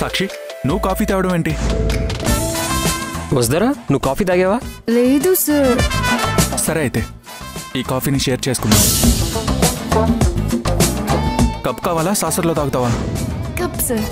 సాక్షి నువ్వు కాఫీ తేవడం ఏంటి? వస్తారా నువ్వు కాఫీ తాగావా? లేదు సార్. సరే అయితే ఈ కాఫీని షేర్ చేసుకుందాం. కప్ కావాలా? సాసర్లో తాగుతావా? Cup sir.